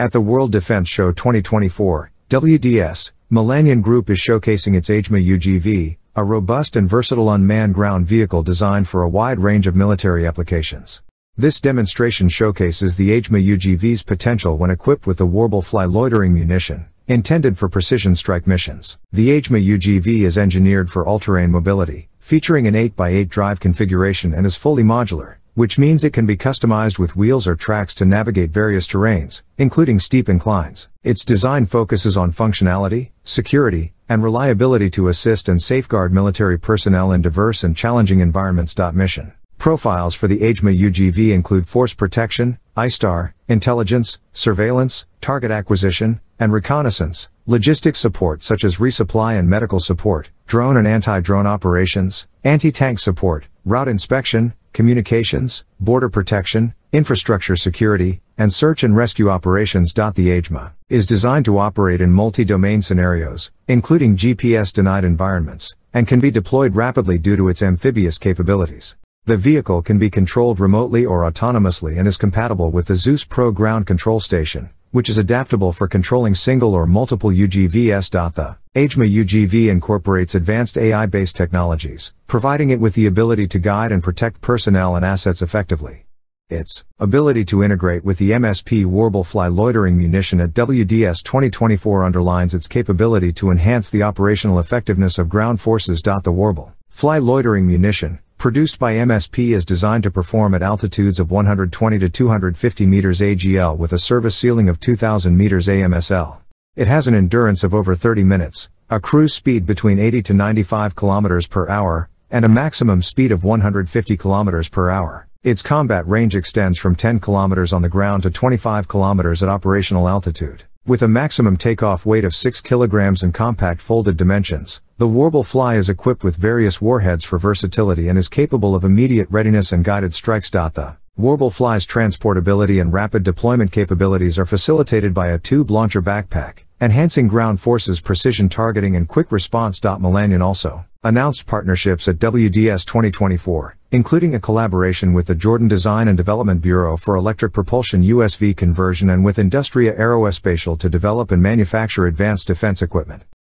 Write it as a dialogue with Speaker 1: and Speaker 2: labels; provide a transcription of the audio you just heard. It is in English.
Speaker 1: At the World Defense Show 2024, WDS, Milanion Group is showcasing its AGEMA UGV, a robust and versatile unmanned ground vehicle designed for a wide range of military applications. This demonstration showcases the AGEMA UGV's potential when equipped with the Warble Fly loitering munition, intended for precision strike missions. The AGEMA UGV is engineered for all-terrain mobility, featuring an 8x8 drive configuration and is fully modular which means it can be customized with wheels or tracks to navigate various terrains, including steep inclines. Its design focuses on functionality, security, and reliability to assist and safeguard military personnel in diverse and challenging environments. Mission Profiles for the AGEMA UGV include force protection, ISTAR, intelligence, surveillance, target acquisition, and reconnaissance, logistics support such as resupply and medical support, drone and anti-drone operations, anti-tank support, route inspection, communications, border protection, infrastructure security, and search and rescue operations. The AGEMA is designed to operate in multi-domain scenarios, including GPS-denied environments, and can be deployed rapidly due to its amphibious capabilities. The vehicle can be controlled remotely or autonomously and is compatible with the Zeus Pro ground control station, which is adaptable for controlling single or multiple UGVs. The AGEMA UGV incorporates advanced AI-based technologies, providing it with the ability to guide and protect personnel and assets effectively. Its ability to integrate with the MSP Warble Fly loitering munition at WDS 2024 underlines its capability to enhance the operational effectiveness of ground forces. The Warble Fly loitering munition, produced by MSP is designed to perform at altitudes of 120 to 250 meters AGL with a service ceiling of 2000 meters AMSL. It has an endurance of over 30 minutes, a cruise speed between 80 to 95 kilometers per hour, and a maximum speed of 150 kilometers per hour. Its combat range extends from 10 kilometers on the ground to 25 kilometers at operational altitude. With a maximum takeoff weight of 6 kilograms and compact folded dimensions, the Warble Fly is equipped with various warheads for versatility and is capable of immediate readiness and guided strikes. The Warble Fly's transportability and rapid deployment capabilities are facilitated by a tube launcher backpack, enhancing ground forces precision targeting and quick response. Milanion also announced partnerships at WDS 2024, including a collaboration with the Jordan Design and Development Bureau for electric propulsion USV conversion and with Industria Aeroespatial to develop and manufacture advanced defense equipment.